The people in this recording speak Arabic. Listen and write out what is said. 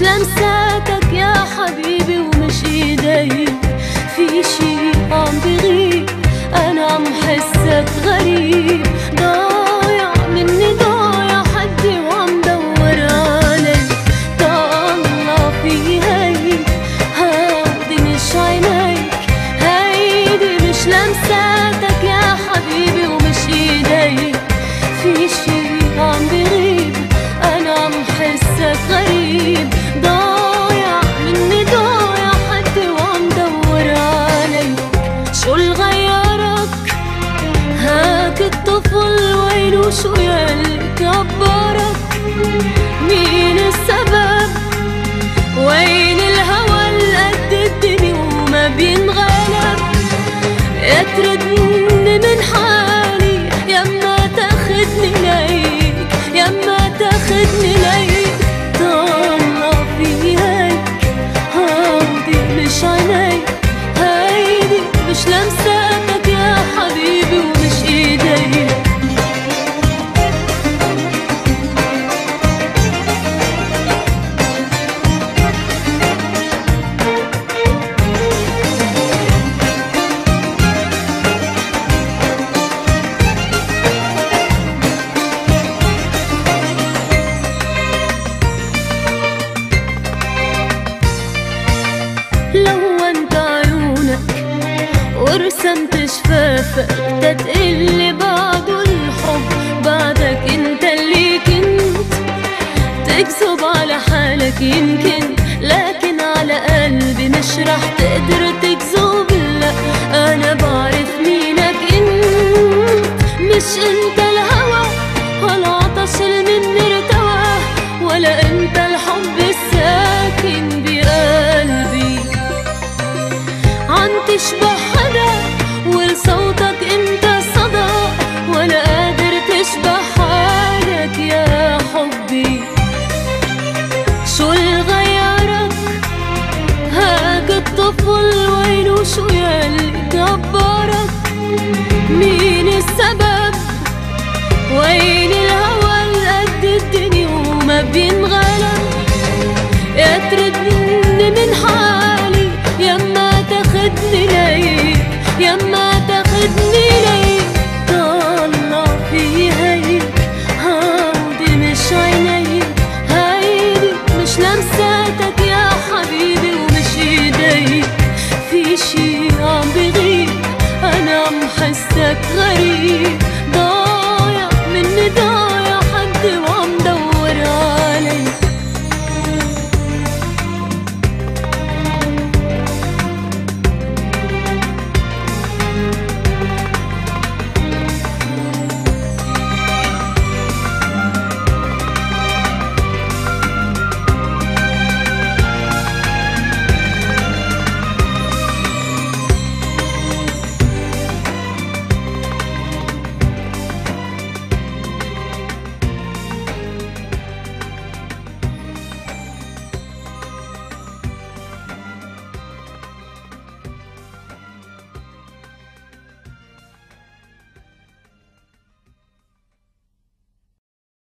مش لمساتك يا حبيبي ومش إيدي. في شي عم بغيب أنا عم حسك غريب. ضايع مني ضايع حدي وعم دور عليك طلع في هي هودي مش عينيك. هيدي مش لمساتك. وينه شو يلي كبرك مين السبب؟ وين الهوى القد الدنيا وما بينغلب؟ اتردني من حالي يما تاخدني ليك يما تاخدني ليك. طلع في هيك هودي مش عينيك ورسمت شفافك بعده الحب بعدك انت اللي كنت. تكذب على حالك يمكن لكن على قلبي مش رح تقدر تكذب لا. أنا بعرف مينك انت. مش انت الهوى ولا عطش المن ارتوى ولا انت الحب الساكن بقلبي. عم تشبه حدا